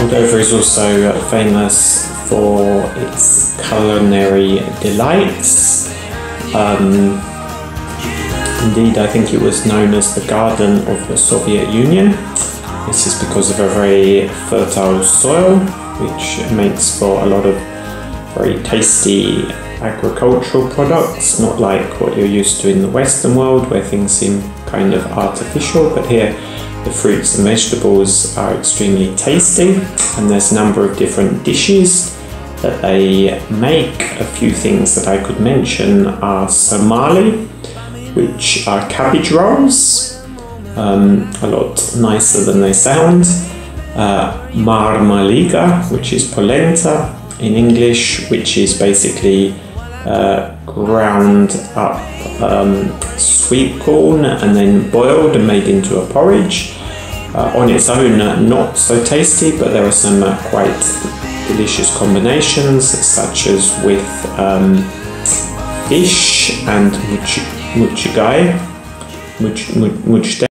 Moldova is also famous for its culinary delights. Um, indeed, I think it was known as the Garden of the Soviet Union. This is because of a very fertile soil, which makes for a lot of very tasty agricultural products, not like what you're used to in the Western world where things seem kind of artificial, but here the fruits and vegetables are extremely tasty, and there's a number of different dishes that they make. A few things that I could mention are sarmale, which are cabbage rolls, um, a lot nicer than they sound. Uh, mamaliga, which is polenta in English, which is basically uh, ground up um, sweet corn and then boiled and made into a porridge. Uh, on its own, uh, not so tasty, but there are some uh, quite delicious combinations, such as with um, fish and much, muchigai, much, much,